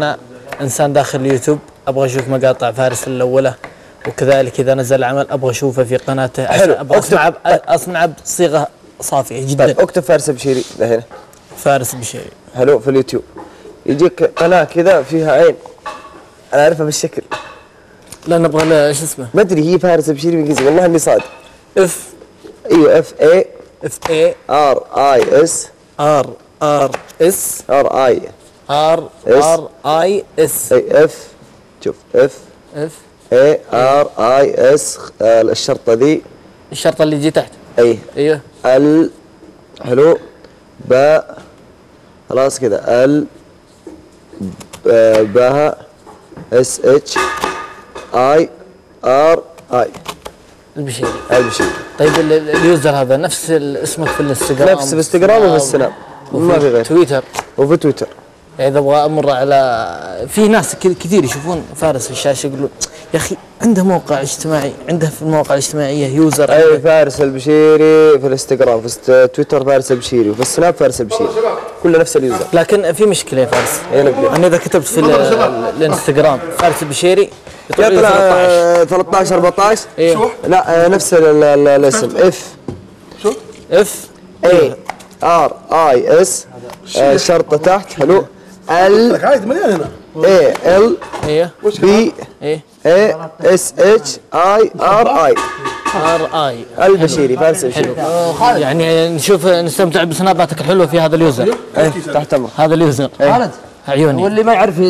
أنا إنسان داخل اليوتيوب أبغى أشوف مقاطع فارس الاولى وكذلك إذا نزل العمل أبغى أشوفه في قناته حلو. أبغى اصنعه اصنعه بصيغة صافية جدا. طيب أكتب فارس بشيري هنا. فارس بشيري. حلو في اليوتيوب. يجيك قناة كذا فيها عين. أنا أعرفها بالشكل. لا نبغى إيش اسمه؟ ما أدري هي فارس بشيري بالإنجليزي والله إني صادق F. أيوه F A F A R I S. R R S. R I. R. R I S A F شوف F F A R I S الشرطة ذي. الشرطة اللي يجي تحت. A. أيوه. L. حلو. باء خلاص كذا ال. B- باها S H A R I البشيري البشير. طيب ال- ال- ال user هذا نفس اسمك في الانستغرام. نفس الانستغرام وفي السناب. ما في غير. تويتر. وفي تويتر. إذا أبغى أمر على في ناس كثير يشوفون فارس في الشاشة يقولون يا أخي عنده موقع اجتماعي عنده في المواقع الاجتماعية user أي فارس البشيري في الإنستغرام في تويتر فارس البشيري وفي السناب فارس البشيري. كله نفس ال user لكن في مشكلة يا فارس. نقدر. أنا إذا كتبت في ال- الإنستغرام فارس البشيري يطلع لي يطلع 13 آه، 13 14 أيوه لا آه، نفس ال- ال- الاسم F F A R I S شرطة تحت. حلو. ال عادي مليان هنا. A L B A A S H A R I R I البشيري فارس البشيري يعني نشوف نستمتع بسناباتك الحلوة في هذا ال user. إيه، تحت امرك هذا ال user. خالد. عيوني. واللي ما يعرف